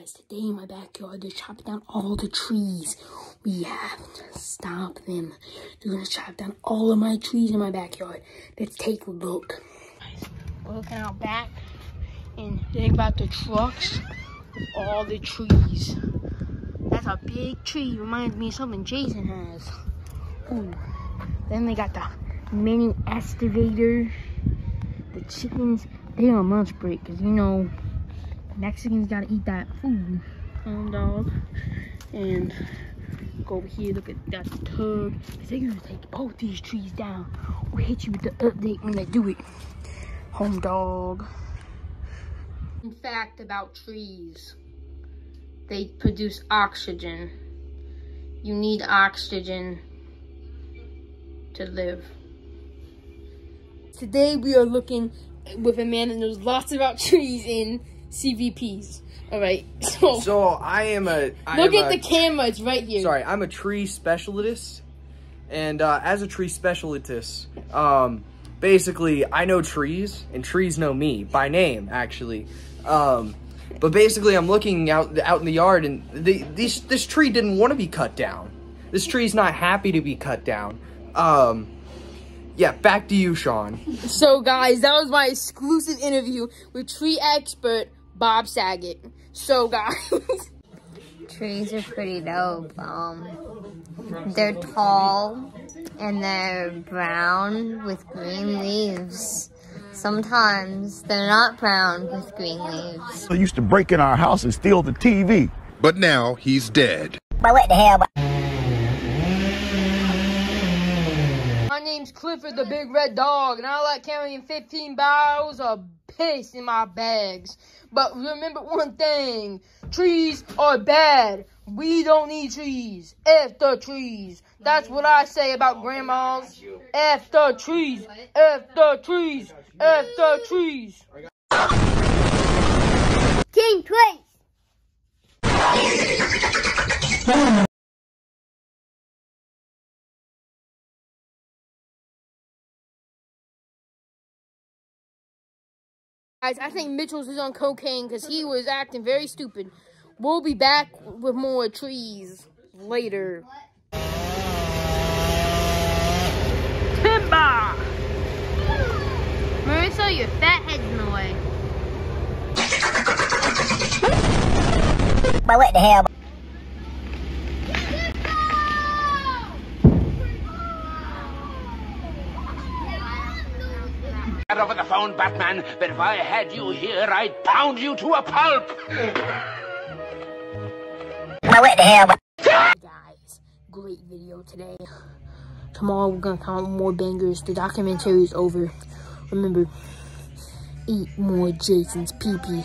Guys, today in my backyard, they're chopping down all the trees. We have to stop them. They're gonna chop down all of my trees in my backyard. Let's take a look. We're looking out back and think about the trucks with all the trees. That's a big tree. Reminds me of something Jason has. Ooh. Then they got the mini excavator. The chickens, they're on lunch break because you know Mexicans gotta eat that food. Um, dog. And go over here, look at that tug. They're gonna take both these trees down. We'll hit you with the update when they do it. Home dog. In fact, about trees, they produce oxygen. You need oxygen to live. Today we are looking with a man that knows lots about trees in CVPs. All right. So, So I am a. I look am at a- the camera. It's right here. Sorry, I'm a tree specialist, and uh, as a tree specialist, um, basically I know trees, and trees know me by name, actually. Um, but basically, I'm looking out out in the yard, and the, this this tree didn't want to be cut down. This tree's not happy to be cut down. Um, yeah, back to you, Sean. So, guys, that was my exclusive interview with tree expert Bob Saget. So, guys. trees are pretty dope. Um, they're tall and they're brown with green leaves. Sometimes they're not brown with green leaves. They used to break in our house and steal the TV. But now he's dead. My name's Clifford the Big Red Dog, and I like carrying 15 barrels of piss in my bags. But remember one thing trees are bad. We don't need trees. F the trees. That's what I say about grandmas. F the trees. F the trees. F the trees. King Trace! Guys, I think Mitchell's is on cocaine because he was acting very stupid. We'll be back with more trees later. Timber! Marissa, your fat head's in the way. But what the hell? Over the phone, Batman, but if I had you here, I'd pound you to a pulp. But what the hell? Guys, great video today. Tomorrow we're gonna count more bangers. The documentary is over. Remember, eat more Jason's pee pee.